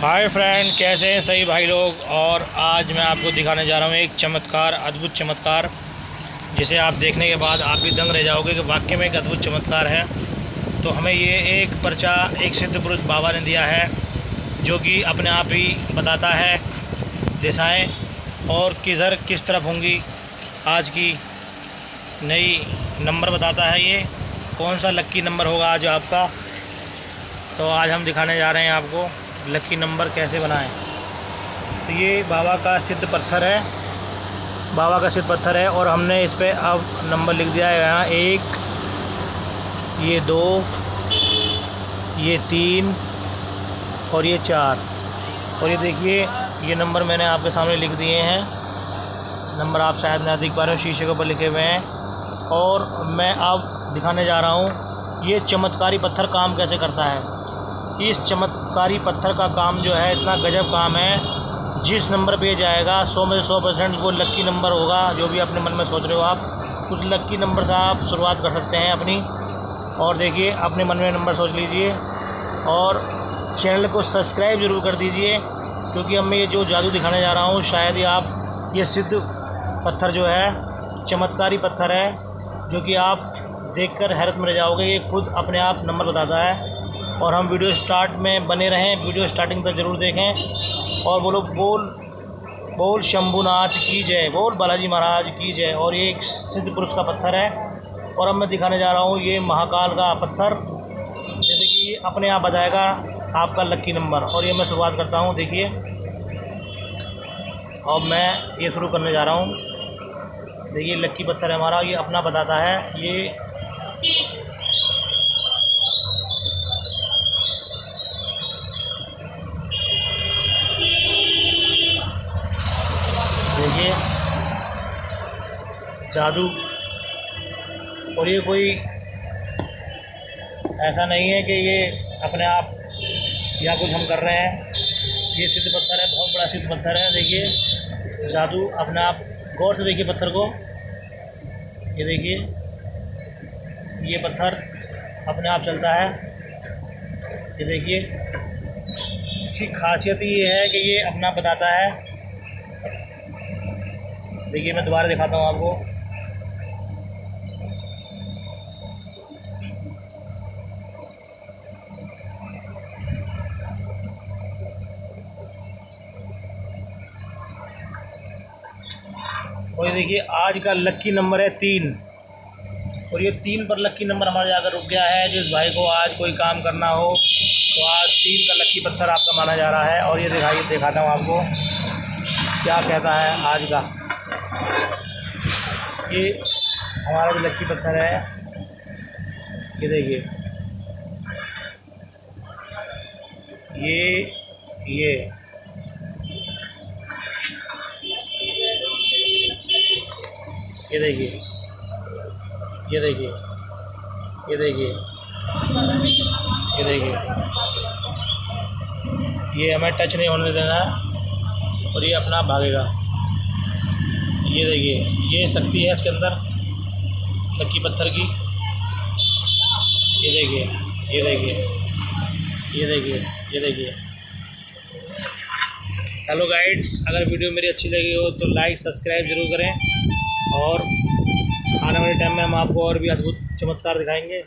Hi friend कैसे हैं सही भाई लोग? और आज मैं आपको दिखाने जा रहा हूँ एक चमत्कार, अद्भुत चमत्कार, जिसे आप देखने के बाद आप भी दंग रह जाओगे कि वाक्य में एक अद्भुत चमत्कार है। तो हमें ये एक पर्चा, एक सिद्ध पुरुष बाबा ने दिया है, जो कि अपने आप ही बताता है दिशाएँ और किधर किस तरफ़ होंगी। आज की नई नंबर बताता है ये। कौन सा लक्की नंबर होगा आज आपका? तो आज हम दिखाने जा रहे हैं आपको। लकी नंबर कैसे बनाएँ? तो ये बाबा का सिद्ध पत्थर है। बाबा का सिद्ध पत्थर है और हमने इस पर अब नंबर लिख दिया है। यहाँ एक, ये दो, ये तीन और ये चार। और ये देखिए, ये नंबर मैंने आपके सामने लिख दिए हैं। नंबर आप शायद ना देख पा रहे हो, शीशे के ऊपर लिखे हुए हैं। और मैं अब दिखाने जा रहा हूँ, ये चमत्कारी पत्थर काम कैसे करता है? इस चमत्कारी पत्थर का काम जो है, इतना गजब काम है। जिस नंबर पे जाएगा, सौ में से सौ परसेंट वो लक्की नंबर होगा, जो भी अपने मन में सोच रहे हो आप। उस लक्की नंबर से आप शुरुआत कर सकते हैं अपनी। और देखिए, अपने मन में नंबर सोच लीजिए। और चैनल को सब्सक्राइब ज़रूर कर दीजिए, क्योंकि अब मैं ये जो जादू दिखाने जा रहा हूँ, शायद ही आप, ये सिद्ध पत्थर जो है, चमत्कारी पत्थर है, जो कि आप देखकर हैरत में रह जाओगे। ये खुद अपने आप नंबर बताता है। और हम वीडियो स्टार्ट में बने रहें। वीडियो स्टार्टिंग तक ज़रूर देखें। और बोलो, बोल बोल शंभुनाथ की जय। बोल बालाजी महाराज की जय। और ये एक सिद्ध पुरुष का पत्थर है। और अब मैं दिखाने जा रहा हूँ ये महाकाल का पत्थर। जैसे कि अपने आप बताएगा आपका लक्की नंबर और ये मैं शुरुआत करता हूँ, देखिए। और मैं ये शुरू करने जा रहा हूँ। देखिए लक्की पत्थर है हमारा। ये अपना बताता है ये जादू। और ये कोई ऐसा नहीं है कि ये अपने आप या कुछ हम कर रहे हैं। ये सिद्ध पत्थर है, बहुत बड़ा सिद्ध पत्थर है। देखिए, जादू अपने आप गौर से देखिए पत्थर को। ये देखिए, ये पत्थर अपने आप चलता है। ये देखिए, इसकी खासियत ये है कि ये अपना बताता है। देखिए, मैं दोबारा दिखाता हूँ आपको। और ये देखिए, आज का लक्की नंबर है तीन। और ये तीन पर लक्की नंबर हमारा जाकर रुक गया है, जिस भाई को आज कोई काम करना हो तो आज तीन का लक्की पत्थर आपका माना जा रहा है। और ये दिखाइए, दिखाता हूँ आपको, क्या कहता है आज का। ये हमारा जो लक्की पत्थर है। ये देखिए। ये ये। ये देखिए। ये देखिए। ये देखिए। ये देखिए। ये हमें टच नहीं होने देना है और ये अपना भागेगा। ये देखिए। ये शक्ति है इसके अंदर लक्की पत्थर की। ये देखिए। ये देखिए। ये देखिए। ये देखिए। हेलो गाइड्स, अगर वीडियो मेरी अच्छी लगी हो तो लाइक, सब्सक्राइब ज़रूर करें। और आने वाले टाइम में हम आपको और भी अद्भुत, चमत्कार दिखाएँगे।